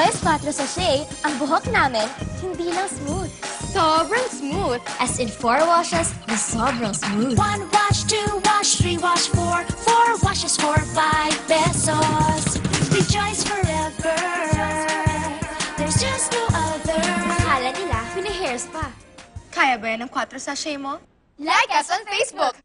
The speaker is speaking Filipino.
Choice 4 Sachet, ang buhok namin, hindi lang smooth. Sobrang smooth. As in four washes na sobrang smooth. One wash, two wash, three wash, four. Four washes for five pesos. Rejoice forever. There's just no other. Akala nila, pinahairs pa. Kaya ba yan ng 4 sachet mo? Like us on Facebook!